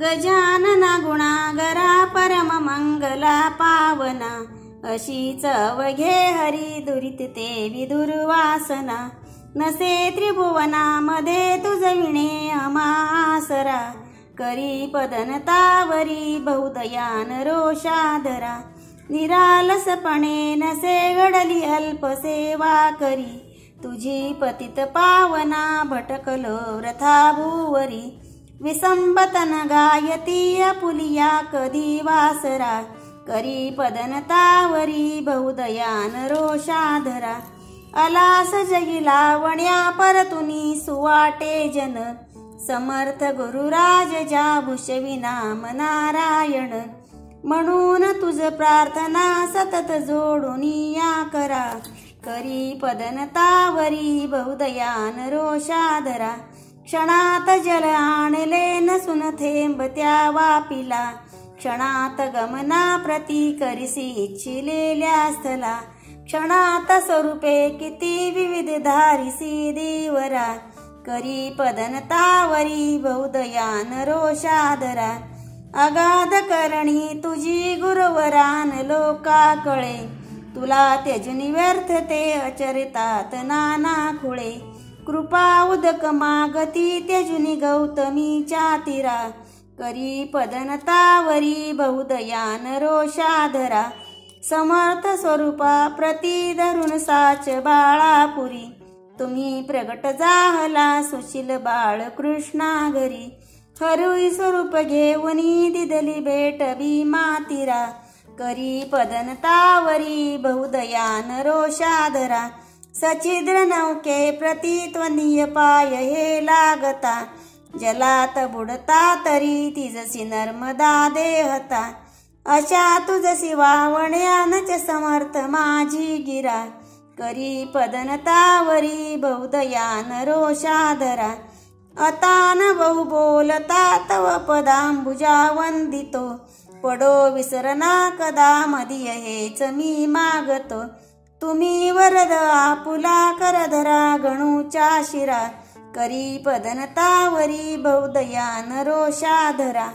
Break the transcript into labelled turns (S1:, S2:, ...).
S1: गजानना गुणागरा परम मंगला पावना. अशीच अवघे हरी दुरित ते विदुर्वासना नसे त्रिभुवनामध्ये तुझ विणे अमासरा. करी पदनतावरी बहुदयान रोषाधरा. निरालसपणे नसे घडली अल्प सेवा करी. तुझी पतित पावना भटकलो रथा भुवरी. विसंबतन गायती पुलिया कधी वासरा करी पदनतावरी बहुदयान रोषाधरा. अलास जगी लावण्या परतुनी सुवाटे जन समर्थ गुरुराज जा भूषविनाम नारायण. म्हणून तुझ प्रार्थना सतत जोडून या करा करी पदनतावरी बहुदयान रोषाधरा. क्षणात जल आणले नसून थेंब त्या वापिला. क्षणात गमना प्रती करिसी इच्छिलेल्या स्थला. क्षणात स्वरूपे किती विविध धारिसी देवरा. करी पदनतावरी बहुदयान रोषादरा. अगाध करणी तुझी गुरुवरान लोका कळे तुला त्यजनी व्यर्थ ते अचरितात नाना खुळे. कृपा उदक मागती त्यजुनी गौतमीच्या तीरा. करी पदनतावरी बहुदयान रोषाधरा. समर्थ स्वरूपा प्रती धरुण साच बाळापुरी. तुम्ही प्रगट जाहला सुशील बाळ कृष्णा घरी हरुई स्वरूप घेऊनी दिदली भेट मातीरा. करी पदनतावरी बहुदयान रोषाधरा. सचिद्र नौके प्रतित्वनीय पाय हे लागता. जलात बुडता तरी तिजसी नर्मदा देहता. अशा तुझसी वावण्यानच समर्थ माझी गिरा. करी पदनतावरी बहुदयान रोषाधरा अतान बहु बोलता तव पदांबुजा वंदितो. पडो विसरना कदा मदिय हेच मी मागतो. तुम्ही वरद आपुला करधरा गणूच्या शिरा करी पदनतावरी भौदया नरोषा धरा